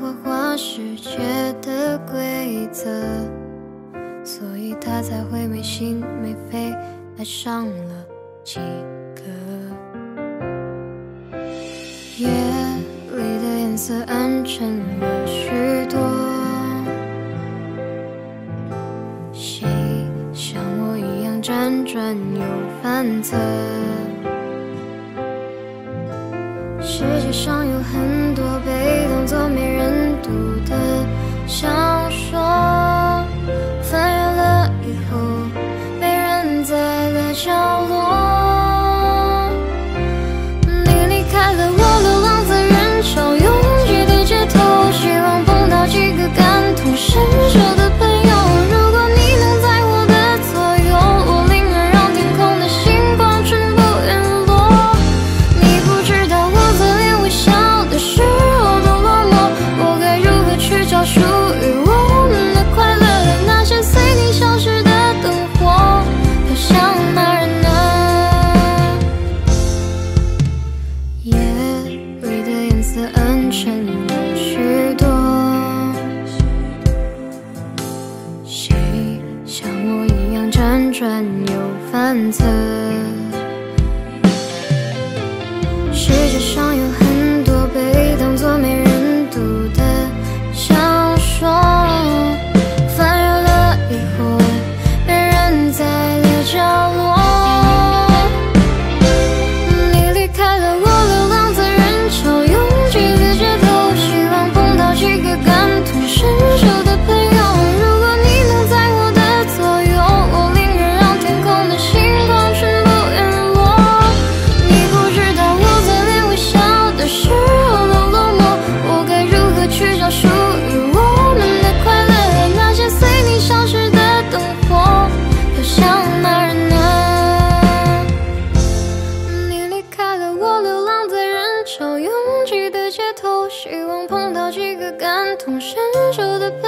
花花世界的规则所以他才会没心没肺爱上了几个。夜里的颜色暗沉了许多谁像我一样辗转又反侧。世界上有很多被当作没人想的暗沉了许多。谁像我一样辗转又反侧？到拥挤的街头，希望碰到几个感同身受的朋友。